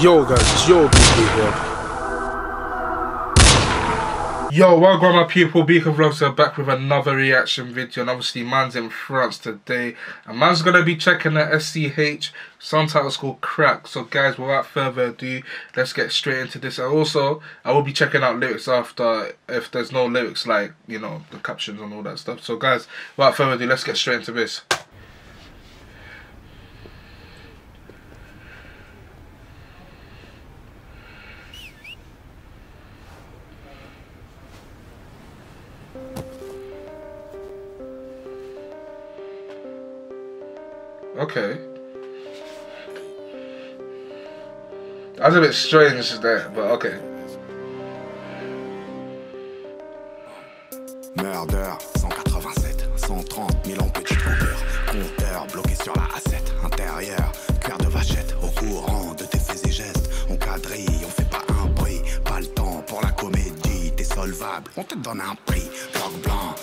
Yo guys, it's your BK here. Yo, welcome my people, BK Vlogs are back with another reaction video and obviously man's in France today and man's gonna be checking the SCH song title called Crack. So guys, without further ado, let's get straight into this. And also, I will be checking out lyrics after if there's no lyrics like, you know, the captions and all that stuff. So guys, without further ado, let's get straight into this. Okay. That's a bit strange there, but okay. Murder, 187, 130 000 en petit cœur. Compteur bloqué sur la A7, intérieur, cuir de vachette, au courant de tes faits et gestes. On quadrille, on fait pas un bruit, pas le temps pour la comédie, t'es solvable, on te donne un prix. Blanc,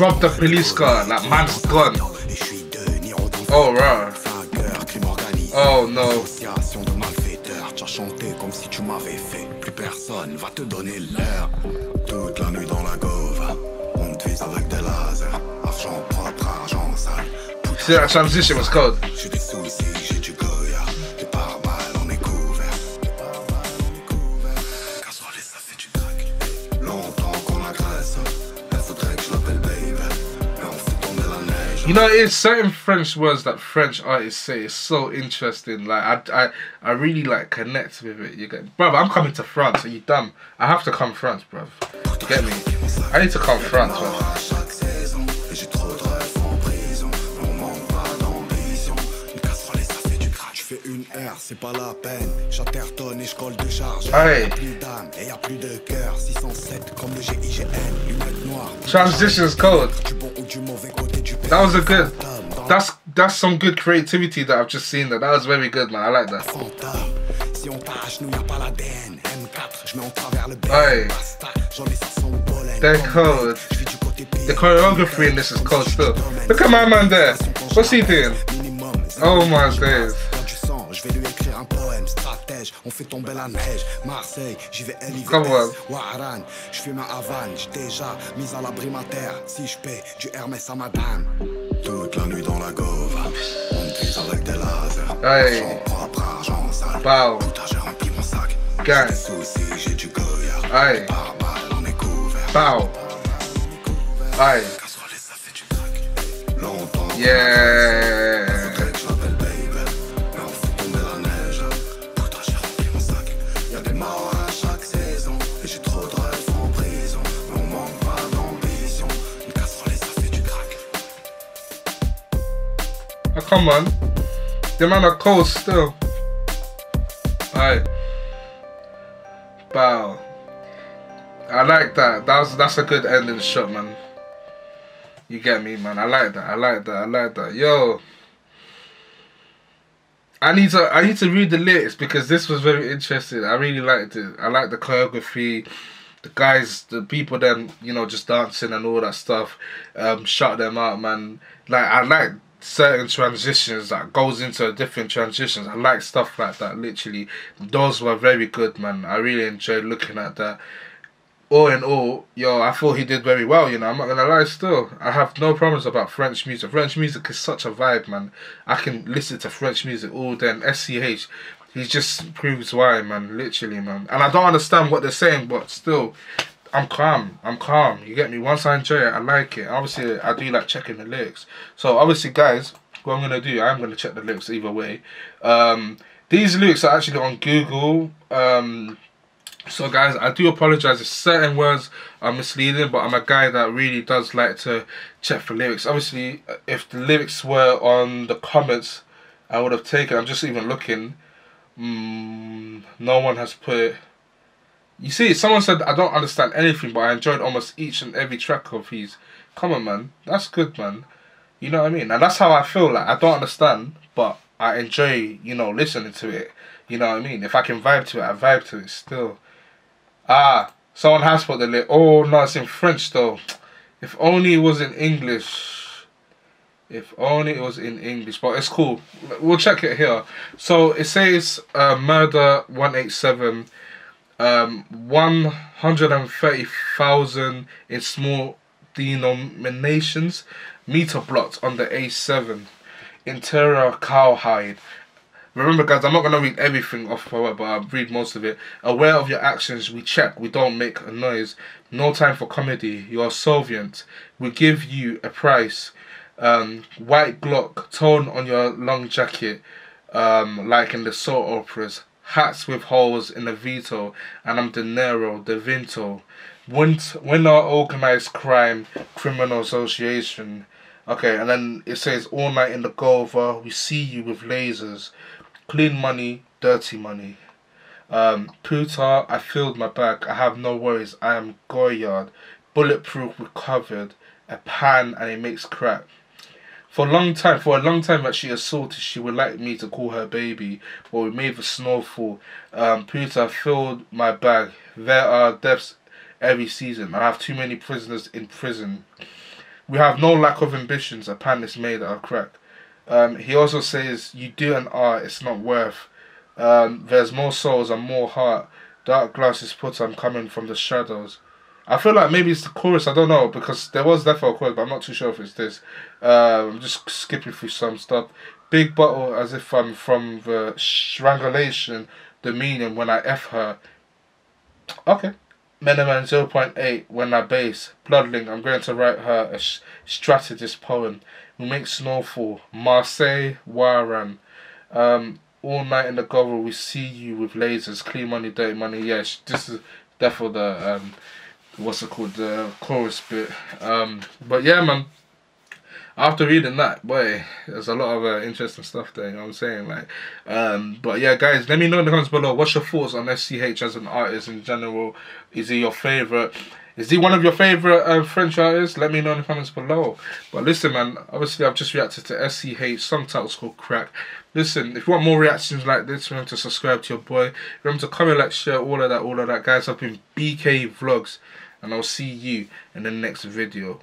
Drop the police car, like man's je dans Oh, right. Oh no. De malfaiteurs, tu as chanté comme si tu m'avais fait. Plus personne va te donner l'heure. Toute la nuit dans la gauve, on te vise avec des lasers. Argent propre, argent sale. See that transition was cold. J'ai You know, it's certain French words that French artists say is so interesting. Like I, I, I really like connect with it. You get, brother. I'm coming to France. Are you dumb? I have to come France, bruv. You get me? I need to come France, bruv. Une c'est pas la peine J'intertonne et je colle de charge Hey. Plus d'âme et y'a plus de cœur 607 comme le GIGN Lunettes noires Transition's cold. Du bon ou du mauvais côté du That was a good. That's that's some good creativity that I've just seen. That that was very good, man. I like that. Si on y'a pas l'ADN M4, je mets en travers le Hey. J'en ai 500 au pollen They're cold. Je vis du côté The choreography in this is cold still. Look at my man there. What's he doing? Oh my days. Je vais lui écrire un poème stratège. On fait tomber la neige. Marseille, j'y vais. LIVS. Waran, je fume un Havane. J'ai déjà mis à l'abri ma terre. Si je paie du Hermès à madame. Toute la nuit dans la gauve. On me avec des lasers. Hey. Argent propre, argent sale. Wow. Putain, j'ai rempli mon sac. J'ai des soucis, j'ai du Goya. Hey. Par balle, on est couvert. Du crack. Longtemps. Yeah. Oh, come on. The man are cold still. Aye. Bow. I like that. That's that's a good ending shot, man. You get me, man. I like that. I like that. I like that. Yo. I need to I need to read the lyrics because this was very interesting. I really liked it. I like the choreography, the guys, the people then, you know, just dancing and all that stuff. Um, shut them out, man. Like I like certain transitions that goes into different transitions. I like stuff like that. Literally, those were very good, man. I really enjoyed looking at that. All in all, yo, I thought he did very well. You know, I'm not gonna lie. Still, I have no problems about French music. French music is such a vibe, man. I can listen to French music all day. SCH, he just proves why, man. Literally, man. And I don't understand what they're saying, but still, I'm calm. I'm calm. You get me? Once I enjoy it, I like it. Obviously, I do like checking the lyrics. So obviously, guys, what I'm gonna do, I'm gonna check the lyrics either way. Um, these lyrics are actually on Google. Um, so guys, I do apologize if certain words are misleading, but I'm a guy that really does like to check for lyrics. Obviously, if the lyrics were on the comments, I would have taken. I'm just even looking. Mm, no one has put. You see, someone said I don't understand anything, but I enjoyed almost each and every track of his. Come on, man, that's good, man. You know what I mean? And that's how I feel. Like I don't understand, but I enjoy, you know, listening to it. You know what I mean? If I can vibe to it, I vibe to it still. Ah, someone has put the lit. Oh no, it's in French though. If only it was in English. If only it was in English, but it's cool. We'll check it here. So it says uh, murder one eight seven, um, one hundred and thirty thousand in small denominations, meter blocked on the A seven, interior cowhide. Remember, guys, I'm not gonna read everything off power, but I'll read most of it. Aware of your actions, we check, we don't make a noise. No time for comedy. You are solvent. We give you a price. Um, white Glock tone on your long jacket, um, like in the soap operas. Hats with holes in the veto, and I'm De Niro, De Vinto. Winner Organized Crime Criminal Association. Okay, and then it says all night in the Gova, we see you with lasers. Clean money, dirty money. Um, Puta, I filled my bag. I have no worries. I am Goyard. Bulletproof recovered. A pan and it makes crack. For a long time, for a long time that she assaulted, she would like me to call her baby, but we made the snowfall. Um, Puta filled my bag. There are deaths every season. I have too many prisoners in prison. We have no lack of ambitions. A pan is made out of crack. Um, he also says, "You do an art, it's not worth. Um, there's more souls and more heart. Dark glasses put. I'm coming from the shadows." I feel like maybe it's the chorus. I don't know because there was definitely a chorus, but I'm not too sure if it's this. Uh, I'm just skipping through some stuff. Big bottle, as if I'm from the strangulation. The meaning when I f her. Okay. Miniman 0.8 when I base. Bloodling, I'm going to write her a strategist poem. We make snowfall. Marseille, Waran. Um, all night in the govel, we see you with lasers. Clean money, dirty money. Yes, this is definitely the um, what's it called, the chorus bit. Um, but yeah, man. After reading that, boy, there's a lot of uh, interesting stuff there. You know what I'm saying? Like, um, but yeah, guys, let me know in the comments below. What's your thoughts on SCH as an artist in general? Is he your favorite? Is he one of your favorite uh, French artists? Let me know in the comments below. But listen, man, obviously I've just reacted to SCH. Song title's called Crack. Listen, if you want more reactions like this, remember to subscribe to your boy. Remember to comment, like, share, all of that, all of that. Guys, I've been BK Vlogs, and I'll see you in the next video.